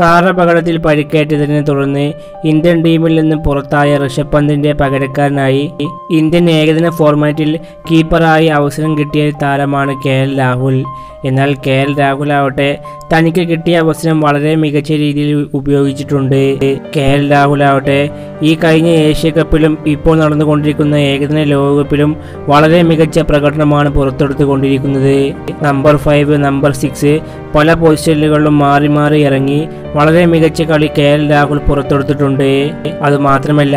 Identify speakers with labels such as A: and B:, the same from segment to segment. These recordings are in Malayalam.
A: കാർ അപകടത്തിൽ പരിക്കേറ്റതിനെ തുടർന്ന് ഇന്ത്യൻ ടീമിൽ നിന്ന് പുറത്തായ ഋഷഭ് പന്തിന്റെ പകരക്കാരനായി ഇന്ത്യൻ ഏകദിന ഫോർമാറ്റിൽ കീപ്പറായി അവസരം കിട്ടിയ താരമാണ് കെ എൽ രാഹുൽ. എന്നാൽ കെ എൽ രാഹുൽ ആവട്ടെ തനിക്ക് കിട്ടിയ അവസരം വളരെ മികച്ച രീതിയിൽ ഉപയോഗിച്ചിട്ടുണ്ട്. കെ എൽ രാഹുൽ ആവട്ടെ ഈ കഴിഞ്ഞ ഏഷ്യ കപ്പിലും ഇപ്പോൾ നടന്നുകൊണ്ടിരിക്കുന്ന ഏകദിന ലോകകപ്പിലും വളരെ മികച്ച പ്രകടനമാണ് പുറത്തെടുത്തുകൊണ്ടിരിക്കുന്നത്. നമ്പർ ഫൈവ് നമ്പർ സിക്സ് പല പൊസിഷനുകളിലും മാറി മാറി ഇറങ്ങി വളരെ മികച്ച കളി കെ എൽ രാഹുൽ പുറത്തെടുത്തിട്ടുണ്ട്. അതുമാത്രമല്ല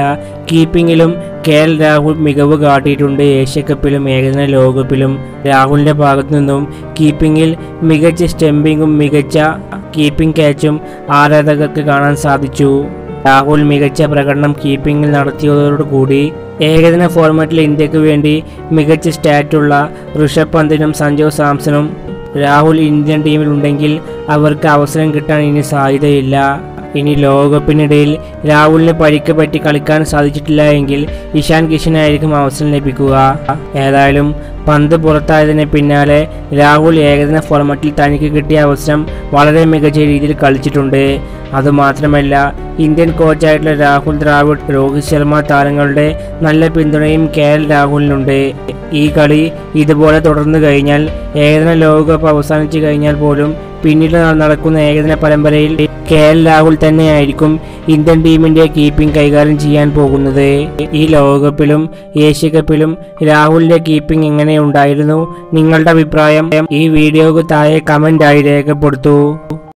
A: കീപ്പിങ്ങിലും കെ എൽ രാഹുൽ മികവ് കാട്ടിയിട്ടുണ്ട്. ഏഷ്യ കപ്പിലും ഏകദിന ലോകകപ്പിലും രാഹുലിന്റെ ഭാഗത്തു നിന്നും കീപ്പിങ്ങിൽ മികച്ച സ്റ്റംപിങ്ങും മികച്ച കീപ്പിംഗ് ക്യാച്ചും ആരാധകർക്ക് കാണാൻ സാധിച്ചു. രാഹുൽ മികച്ച പ്രകടനം കീപ്പിംഗിൽ നടത്തിയതോടുകൂടി ഏകദിന ഫോർമാറ്റിൽ ഇന്ത്യയ്ക്ക് വേണ്ടി മികച്ച സ്റ്റാറ്റുള്ള ഋഷഭ് പന്തിനും സഞ്ജു സാംസണും രാഹുൽ ഇന്ത്യൻ ടീമിലുണ്ടെങ്കിൽ അവർക്ക് അവസരം കിട്ടാൻ ഇനി സാധ്യതയില്ല. ഇനി ലോകകപ്പിനിടയിൽ രാഹുലിന് പരിക്ക് പറ്റി കളിക്കാൻ സാധിച്ചിട്ടില്ല എങ്കിൽ ഇഷാൻ കിഷനായിരിക്കും അവസരം ലഭിക്കുക. ഏതായാലും പന്ത് പുറത്തായതിന് പിന്നാലെ രാഹുൽ ഏകദിന ഫോർമാറ്റിൽ തനിക്ക് കിട്ടിയ അവസരം വളരെ മികച്ച രീതിയിൽ കളിച്ചിട്ടുണ്ട്. അതുമാത്രമല്ല ഇന്ത്യൻ കോച്ചായിട്ടുള്ള രാഹുൽ ദ്രാവിഡ് രോഹിത് ശർമ്മ താരങ്ങളുടെ നല്ല പിന്തുണയും കെ എൽ രാഹുലിനുണ്ട്. ഈ കളി ഇതുപോലെ തുടർന്നു കഴിഞ്ഞാൽ ഏകദിന ലോകകപ്പ് അവസാനിച്ചു കഴിഞ്ഞാൽ പോലും പിന്നീട് നടക്കുന്ന ഏകദിന പരമ്പരയിൽ കെ എൽ രാഹുൽ തന്നെയായിരിക്കും ഇന്ത്യൻ ടീമിന്റെ കീപ്പിംഗ് കൈകാര്യം ചെയ്യാൻ പോകുന്നത്. ഈ ലോകകപ്പിലും ഏഷ്യ കപ്പിലും രാഹുലിന്റെ കീപ്പിംഗ് എങ്ങനെ ഉണ്ടായിരുന്നു? നിങ്ങളുടെ അഭിപ്രായം ഈ വീഡിയോക്ക് താഴെ കമന്റായി രേഖപ്പെടുത്തൂ.